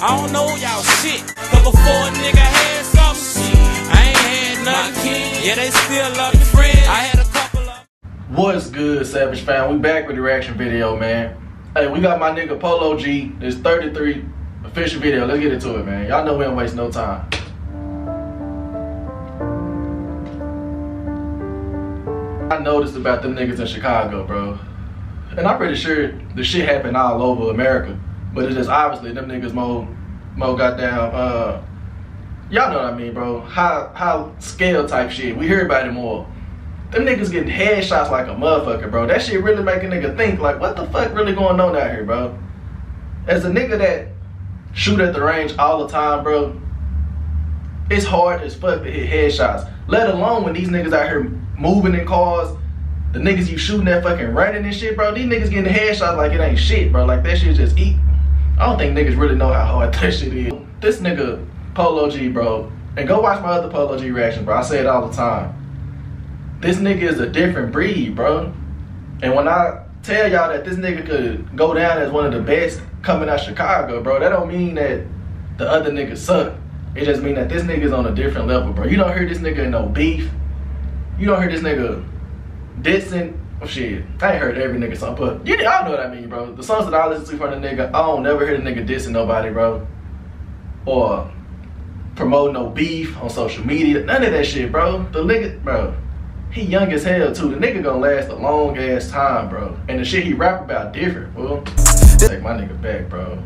I don't know y'all shit. Cause before a nigga had something, I ain't had nothing. Yeah, they still love. I had a couple of. What's good, Savage fam? We back with the reaction video, man. Hey, we got my nigga Polo G. This 33 official video. Let's get into it, man. Y'all know we don't waste no time. I noticed about them niggas in Chicago, bro. And I'm pretty sure the shit happened all over America. But it's just obviously them niggas more, more goddamn, uh, y'all know what I mean, bro. High, high scale type shit. We hear about it more. Them niggas getting headshots like a motherfucker, bro. That shit really make a nigga think, like, what the fuck really going on out here, bro? As a nigga that shoot at the range all the time, bro, it's hard as fuck to hit headshots. Let alone when these niggas out here moving in cars, the niggas you shooting at fucking running and shit, bro. These niggas getting headshots like it ain't shit, bro. Like that shit just eat. I don't think niggas really know how hard that shit is. This nigga, Polo G, bro. And go watch my other Polo G reaction, bro. I say it all the time. This nigga is a different breed, bro. And when I tell y'all that this nigga could go down as one of the best coming out of Chicago, bro, that don't mean that the other niggas suck. It just mean that this nigga's on a different level, bro. You don't hear this nigga in no beef. You don't hear this nigga dissing. Oh shit, I ain't heard every nigga song, but you all know what I mean, bro. The songs that I listen to from the nigga, I don't never hear the nigga dissing nobody, bro. Or promote no beef on social media. None of that shit, bro. The nigga, bro, he young as hell too. The nigga gonna last a long ass time, bro. And the shit he rap about different, fool. Take my nigga back, bro.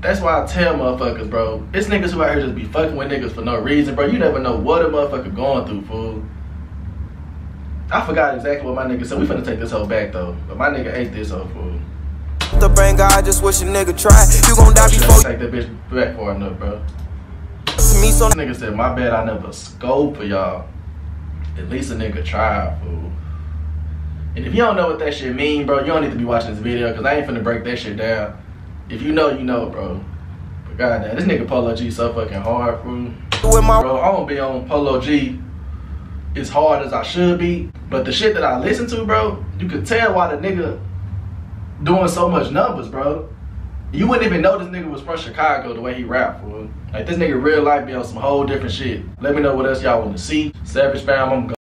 That's why I tell motherfuckers, bro. It's niggas who out here just be fucking with niggas for no reason, bro. You never know what a motherfucker going through, fool. I forgot exactly what my nigga said. We finna take this hoe back though. But my nigga ate this hoe, fool. The brain guy, I just wish a nigga try. You gon' die before take that bitch back for enough, bro. to me, so This nigga said, my bad, I never scope for y'all. At least a nigga tried, fool. And if you don't know what that shit mean, bro, you don't need to be watching this video because I ain't finna break that shit down. If you know, you know, bro. But goddamn, this nigga Polo G so fucking hard, fool. Bro, I won't be on Polo G as hard as I should be. But the shit that I listen to, bro, you could tell why the nigga doing so much numbers, bro. You wouldn't even know this nigga was from Chicago the way he rap, fool. Like this nigga real life be on some whole different shit. Let me know what else y'all want to see. Savage fam, I'm